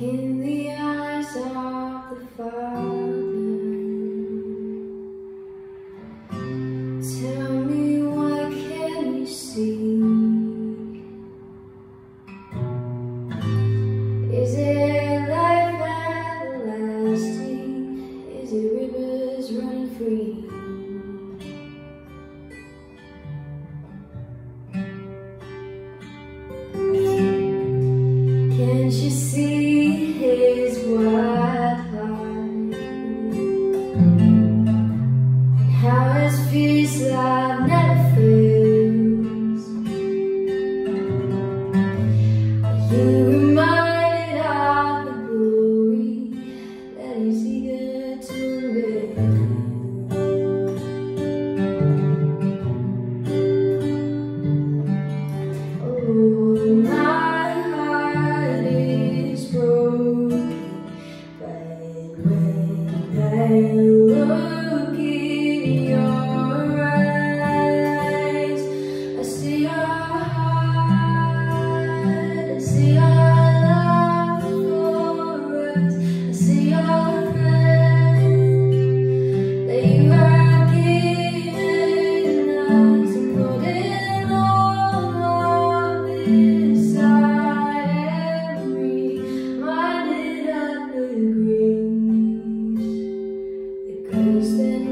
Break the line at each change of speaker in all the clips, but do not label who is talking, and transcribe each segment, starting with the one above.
in the eyes of the Father. Can't you see his white heart? How his fierce love the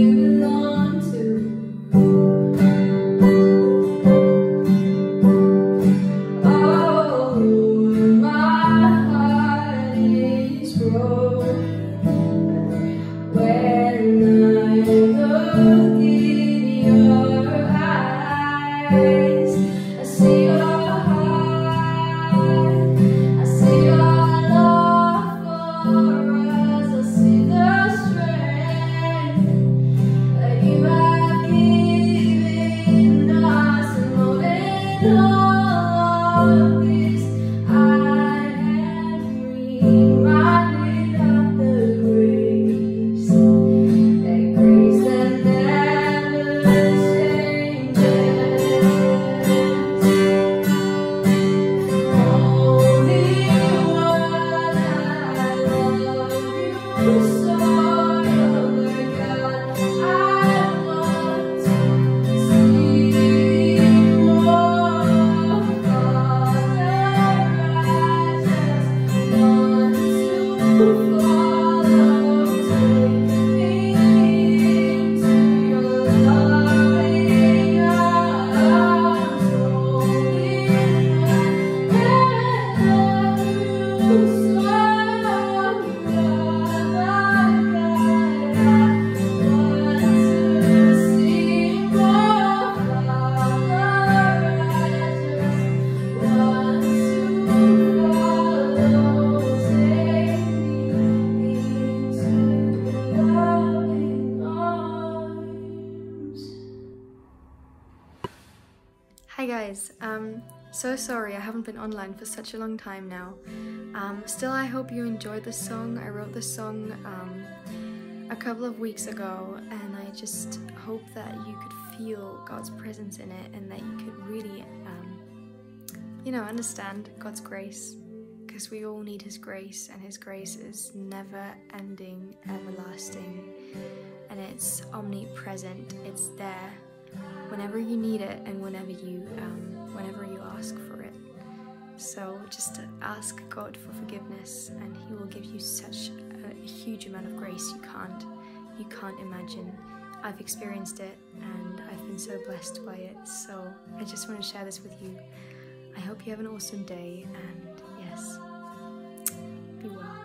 you
Hi guys, um, so sorry I haven't been online for such a long time now. Um, still, I hope you enjoyed this song. I wrote this song um, a couple of weeks ago, and I just hope that you could feel God's presence in it and that you could really, um, you know, understand God's grace. Because we all need His grace, and His grace is never ending, everlasting, and it's omnipresent, it's there whenever you need it and whenever you um, whenever you ask for it. So just ask god for forgiveness and he will give you such a huge amount of grace you can't you can't imagine. I've experienced it and i've been so blessed by it. So i just want to share this with you. I hope you have an awesome day and yes be well